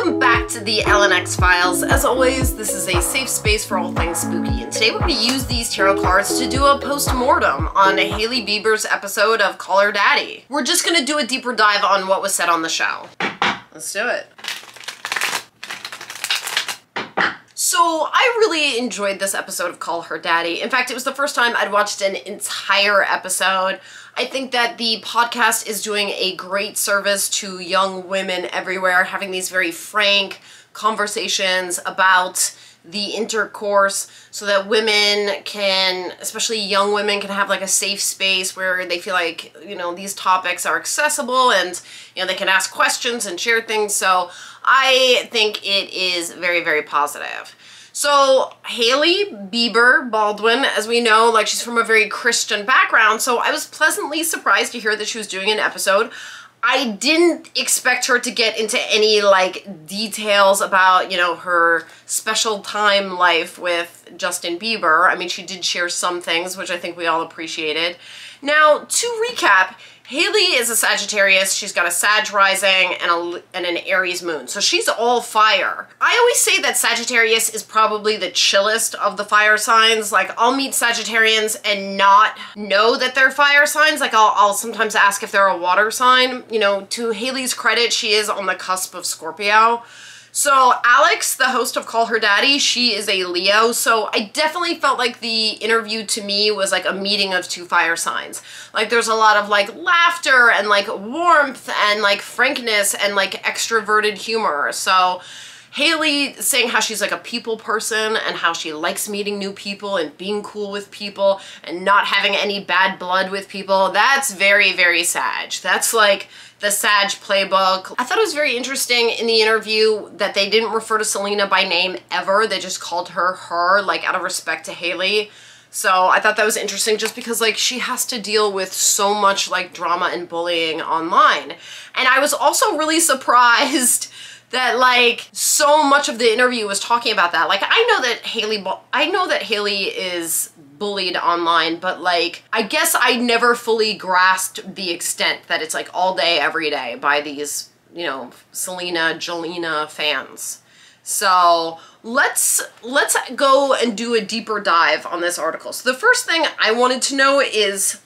Welcome back to the LNX Files. As always, this is a safe space for all things spooky, and today we're going to use these tarot cards to do a post-mortem on Hailey Bieber's episode of Call Her Daddy. We're just going to do a deeper dive on what was said on the show. Let's do it. So I really enjoyed this episode of Call Her Daddy. In fact, it was the first time I'd watched an entire episode. I think that the podcast is doing a great service to young women everywhere, having these very frank conversations about the intercourse so that women can, especially young women, can have like a safe space where they feel like, you know, these topics are accessible and, you know, they can ask questions and share things. So I think it is very, very positive. So Hailey Bieber Baldwin, as we know, like she's from a very Christian background, so I was pleasantly surprised to hear that she was doing an episode. I didn't expect her to get into any like details about, you know, her special time life with Justin Bieber. I mean, she did share some things, which I think we all appreciated. Now, to recap, Hailey is a Sagittarius. She's got a Sag rising and, a, and an Aries moon. So she's all fire. I always say that Sagittarius is probably the chillest of the fire signs. Like I'll meet Sagittarians and not know that they're fire signs. Like I'll, I'll sometimes ask if they're a water sign. You know, to Hailey's credit, she is on the cusp of Scorpio. So Alex, the host of Call Her Daddy, she is a Leo. So I definitely felt like the interview to me was like a meeting of two fire signs. Like there's a lot of like laughter and like warmth and like frankness and like extroverted humor. So Hailey saying how she's like a people person and how she likes meeting new people and being cool with people and not having any bad blood with people. That's very, very Sag. That's like the Sag playbook. I thought it was very interesting in the interview that they didn't refer to Selena by name ever. They just called her her, like out of respect to Hailey. So I thought that was interesting just because like she has to deal with so much like drama and bullying online. And I was also really surprised that like so much of the interview was talking about that. Like I know that Hailey, I know that Hailey is bullied online, but like I guess I never fully grasped the extent that it's like all day, every day by these, you know, Selena, Jelena fans. So let's let's go and do a deeper dive on this article. So the first thing I wanted to know is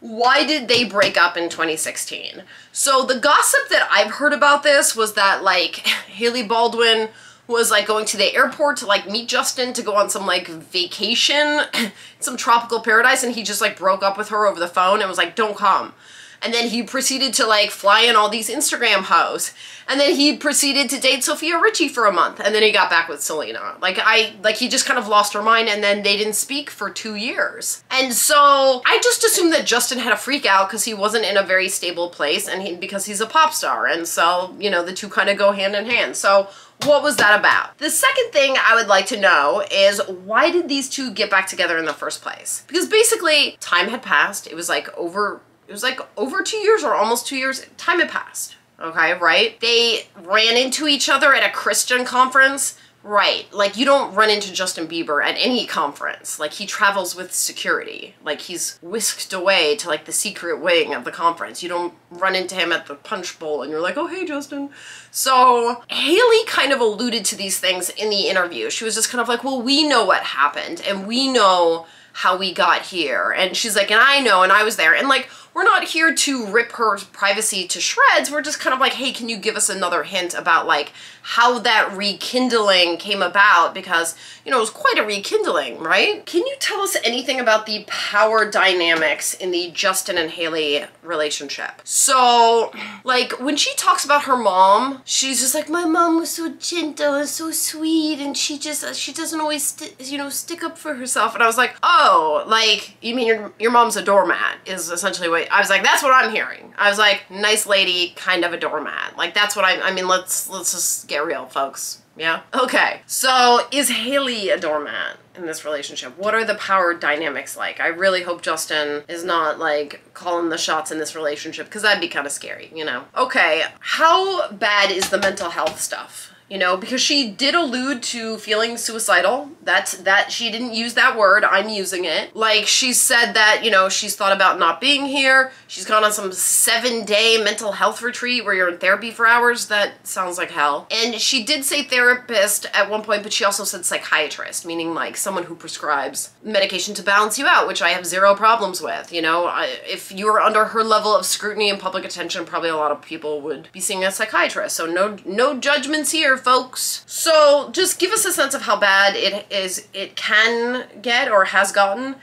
why did they break up in 2016? So the gossip that I've heard about this was that like Hailey Baldwin was like going to the airport to like meet Justin to go on some like vacation, some tropical paradise, and he just like broke up with her over the phone and was like, don't come. And then he proceeded to like fly in all these Instagram hoes. And then he proceeded to date Sofia Richie for a month. And then he got back with Selena. Like I, like he just kind of lost her mind and then they didn't speak for two years. And so I just assumed that Justin had a freak out because he wasn't in a very stable place and he, because he's a pop star. And so, you know, the two kind of go hand in hand. So what was that about? The second thing I would like to know is why did these two get back together in the first place? Because basically time had passed. It was like over it was like over two years or almost two years. Time had passed. Okay, right? They ran into each other at a Christian conference. Right. Like you don't run into Justin Bieber at any conference. Like he travels with security. Like he's whisked away to like the secret wing of the conference. You don't run into him at the punch bowl and you're like, oh, hey, Justin. So Hailey kind of alluded to these things in the interview. She was just kind of like, well, we know what happened and we know how we got here. And she's like, and I know, and I was there. And like, we're not here to rip her privacy to shreds. We're just kind of like, hey, can you give us another hint about like how that rekindling came about? Because, you know, it was quite a rekindling, right? Can you tell us anything about the power dynamics in the Justin and Hailey relationship? So, like, when she talks about her mom, she's just like, my mom was so gentle and so sweet and she just, uh, she doesn't always, you know, stick up for herself. And I was like, oh, like, you mean your, your mom's a doormat is essentially what I was like, that's what I'm hearing. I was like, nice lady, kind of a doormat. Like that's what I, I mean, let's, let's just get real, folks. Yeah? Okay. So is Hailey a doormat in this relationship? What are the power dynamics like? I really hope Justin is not like calling the shots in this relationship because that'd be kind of scary, you know? Okay. How bad is the mental health stuff? You know, because she did allude to feeling suicidal. That's that she didn't use that word. I'm using it. Like she said that, you know, she's thought about not being here. She's gone on some 7-day mental health retreat where you're in therapy for hours. That sounds like hell. And she did say therapist at one point, but she also said psychiatrist, meaning like someone who prescribes medication to balance you out, which I have zero problems with, you know. I, if you were under her level of scrutiny and public attention, probably a lot of people would be seeing a psychiatrist. So no no judgments here folks. So just give us a sense of how bad it is, it can get or has gotten.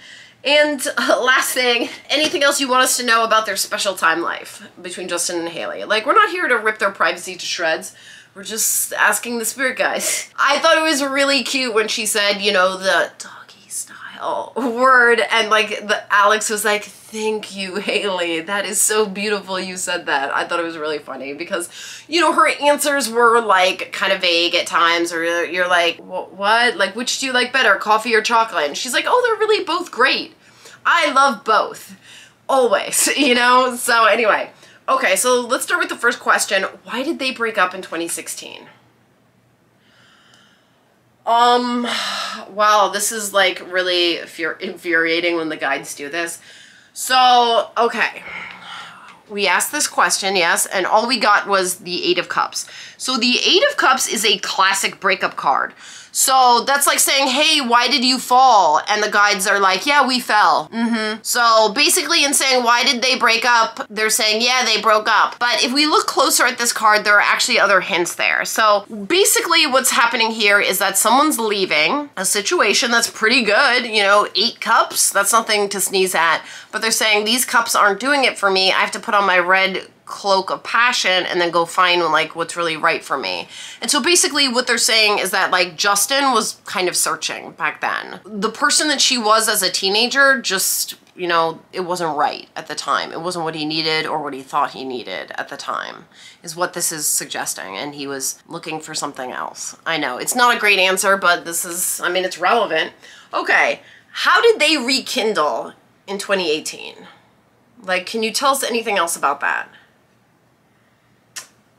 And last thing, anything else you want us to know about their special time life between Justin and Hailey? Like, we're not here to rip their privacy to shreds. We're just asking the spirit guys. I thought it was really cute when she said, you know, the doggy style word, and like the Alex was like, Thank you, Hailey. That is so beautiful you said that. I thought it was really funny because, you know, her answers were like kind of vague at times, or you're like, what? Like, which do you like better, coffee or chocolate? And she's like, oh, they're really both great. I love both. Always, you know? So, anyway. Okay, so let's start with the first question. Why did they break up in 2016? Um, wow, this is like really infuriating when the guides do this. So, okay. We asked this question, yes, and all we got was the Eight of Cups. So the Eight of Cups is a classic breakup card. So that's like saying, hey, why did you fall? And the guides are like, yeah, we fell. Mm-hmm. So basically in saying, why did they break up? They're saying, yeah, they broke up. But if we look closer at this card, there are actually other hints there. So basically what's happening here is that someone's leaving a situation that's pretty good. You know, eight cups, that's nothing to sneeze at. But they're saying, these cups aren't doing it for me. I have to put on my red cloak of passion and then go find like what's really right for me. And so basically what they're saying is that like Justin was kind of searching back then. The person that she was as a teenager just, you know, it wasn't right at the time. It wasn't what he needed or what he thought he needed at the time is what this is suggesting. And he was looking for something else. I know it's not a great answer, but this is, I mean, it's relevant. Okay. How did they rekindle in 2018? Like, can you tell us anything else about that?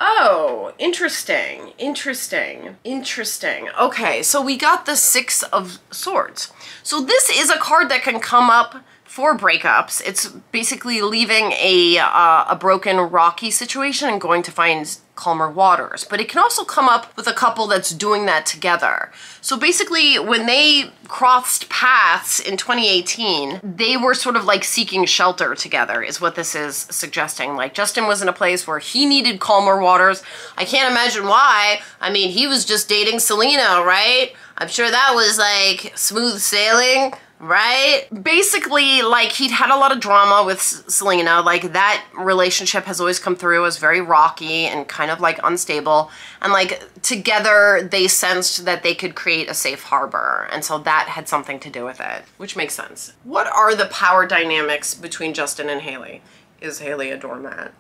Oh, interesting, interesting, interesting. Okay, so we got the Six of Swords. So this is a card that can come up for breakups. It's basically leaving a, uh, a broken, rocky situation and going to find calmer waters. But it can also come up with a couple that's doing that together. So basically, when they crossed paths in 2018, they were sort of like seeking shelter together, is what this is suggesting. Like, Justin was in a place where he needed calmer waters. I can't imagine why. I mean, he was just dating Selena, right? I'm sure that was like smooth sailing right? Basically, like, he'd had a lot of drama with Selena. Like, that relationship has always come through as very rocky and kind of, like, unstable. And, like, together they sensed that they could create a safe harbor. And so that had something to do with it, which makes sense. What are the power dynamics between Justin and Hailey? Is Hailey a doormat?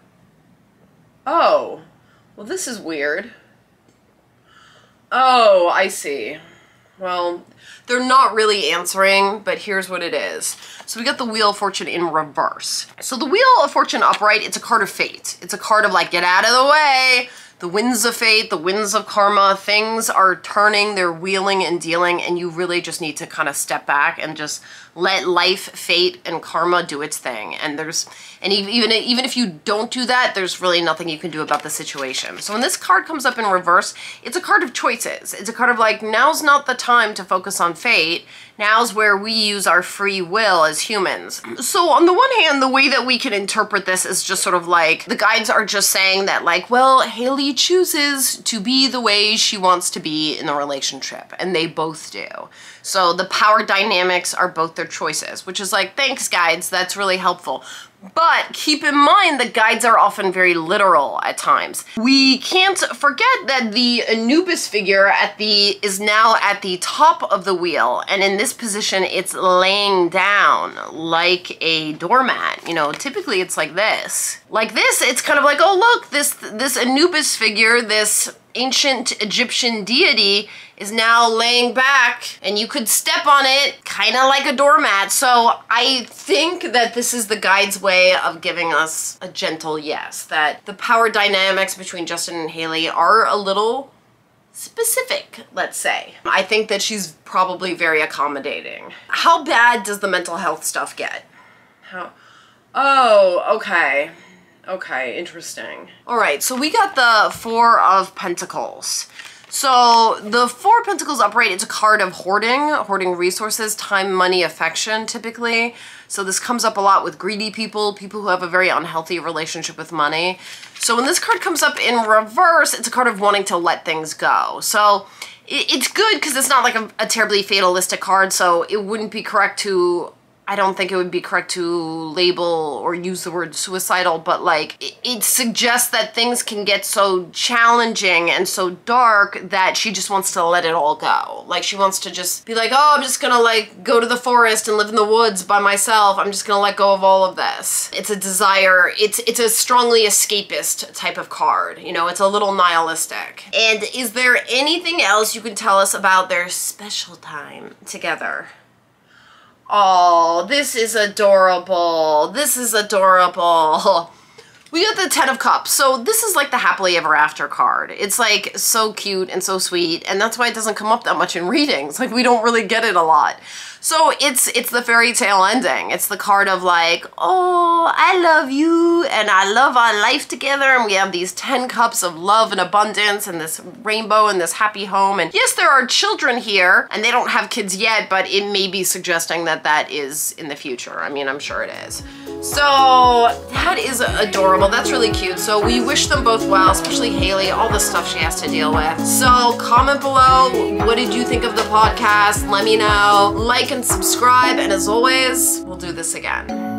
Oh, well, this is weird. Oh, I see. Well, they're not really answering, but here's what it is. So we got the Wheel of Fortune in reverse. So the Wheel of Fortune upright, it's a card of fate. It's a card of like, get out of the way. The winds of fate, the winds of karma, things are turning, they're wheeling and dealing, and you really just need to kind of step back and just let life, fate, and karma do its thing. And there's, and even, even if you don't do that, there's really nothing you can do about the situation. So when this card comes up in reverse, it's a card of choices. It's a card of like, now's not the time to focus on fate. Now's where we use our free will as humans. So on the one hand, the way that we can interpret this is just sort of like, the guides are just saying that like, well, Hailey chooses to be the way she wants to be in the relationship. And they both do. So the power dynamics are both their choices, which is like, thanks guides, that's really helpful. But keep in mind the guides are often very literal at times. We can't forget that the Anubis figure at the is now at the top of the wheel and in this position it's laying down like a doormat. You know, typically it's like this. Like this, it's kind of like, oh look, this this Anubis figure, this ancient Egyptian deity is now laying back and you could step on it kind of like a doormat. So I think that this is the guide's way of giving us a gentle yes, that the power dynamics between Justin and Hailey are a little specific, let's say. I think that she's probably very accommodating. How bad does the mental health stuff get? How? Oh, okay. Okay, interesting. All right, so we got the Four of Pentacles. So the Four of Pentacles upright, it's a card of hoarding, hoarding resources, time, money, affection, typically. So this comes up a lot with greedy people, people who have a very unhealthy relationship with money. So when this card comes up in reverse, it's a card of wanting to let things go. So it's good because it's not like a, a terribly fatalistic card, so it wouldn't be correct to I don't think it would be correct to label or use the word suicidal, but like it, it, suggests that things can get so challenging and so dark that she just wants to let it all go. Like she wants to just be like, oh, I'm just gonna like go to the forest and live in the woods by myself. I'm just gonna let go of all of this. It's a desire. It's it's a strongly escapist type of card. You know, it's a little nihilistic. And is there anything else you can tell us about their special time together? Oh, this is adorable. This is adorable. We got the Ten of Cups. So this is like the happily ever after card. It's like so cute and so sweet. And that's why it doesn't come up that much in readings. Like we don't really get it a lot. So it's it's the fairy tale ending. It's the card of like, oh, I love you and I love our life together and we have these 10 cups of love and abundance and this rainbow and this happy home. And yes, there are children here and they don't have kids yet, but it may be suggesting that that is in the future. I mean, I'm sure it is. So that is adorable. That's really cute. So we wish them both well, especially Hailey, all the stuff she has to deal with. So comment below, what did you think of the podcast? Let me know. Like and subscribe. And as always, we'll do this again.